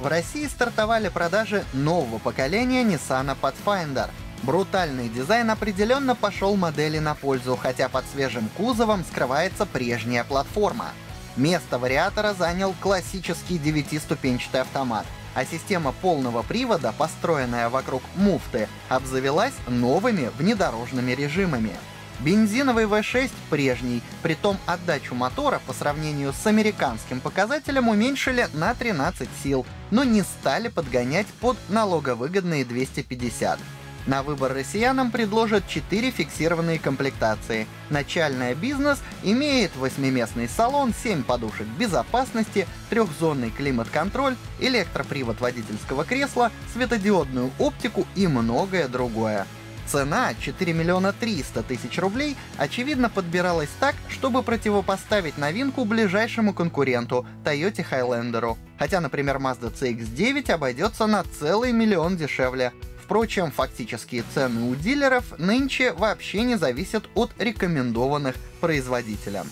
В России стартовали продажи нового поколения Nissan Pathfinder. Брутальный дизайн определенно пошел модели на пользу, хотя под свежим кузовом скрывается прежняя платформа. Место вариатора занял классический девятиступенчатый автомат, а система полного привода, построенная вокруг муфты, обзавелась новыми внедорожными режимами. Бензиновый V6 прежний, притом отдачу мотора по сравнению с американским показателем уменьшили на 13 сил, но не стали подгонять под налоговыгодные 250. На выбор россиянам предложат 4 фиксированные комплектации. Начальная бизнес имеет 8-местный салон, 7 подушек безопасности, трехзонный климат-контроль, электропривод водительского кресла, светодиодную оптику и многое другое. Цена 4 миллиона 300 тысяч рублей очевидно подбиралась так, чтобы противопоставить новинку ближайшему конкуренту Toyota Highlander. Хотя, например, Mazda CX-9 обойдется на целый миллион дешевле. Впрочем, фактические цены у дилеров нынче вообще не зависят от рекомендованных производителям.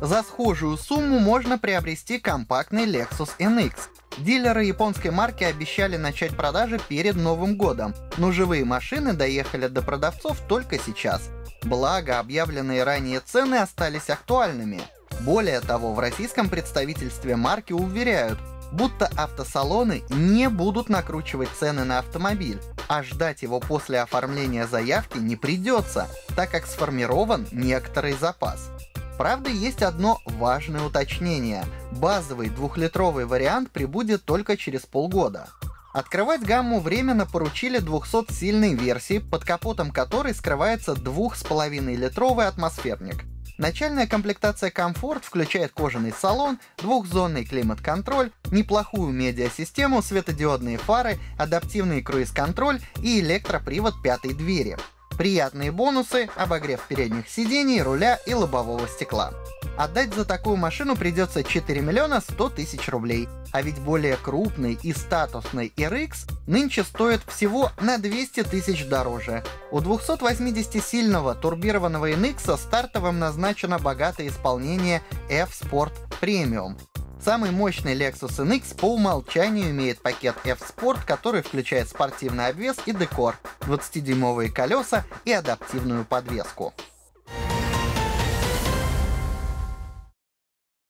За схожую сумму можно приобрести компактный Lexus NX. Дилеры японской марки обещали начать продажи перед Новым годом, но живые машины доехали до продавцов только сейчас. Благо, объявленные ранее цены остались актуальными. Более того, в российском представительстве марки уверяют, будто автосалоны не будут накручивать цены на автомобиль, а ждать его после оформления заявки не придется, так как сформирован некоторый запас. Правда, есть одно важное уточнение. Базовый двухлитровый вариант прибудет только через полгода. Открывать гамму временно поручили 200-сильной версии, под капотом которой скрывается 2,5-литровый атмосферник. Начальная комплектация комфорт включает кожаный салон, двухзонный климат-контроль, неплохую медиасистему, светодиодные фары, адаптивный круиз-контроль и электропривод пятой двери. Приятные бонусы, обогрев передних сидений, руля и лобового стекла. Отдать за такую машину придется 4 миллиона 100 тысяч рублей. А ведь более крупный и статусный RX нынче стоит всего на 200 тысяч дороже. У 280-сильного турбированного NX стартовым назначено богатое исполнение F-Sport Premium. Самый мощный Lexus NX по умолчанию имеет пакет F-Sport, который включает спортивный обвес и декор, 20-дюймовые колеса и адаптивную подвеску.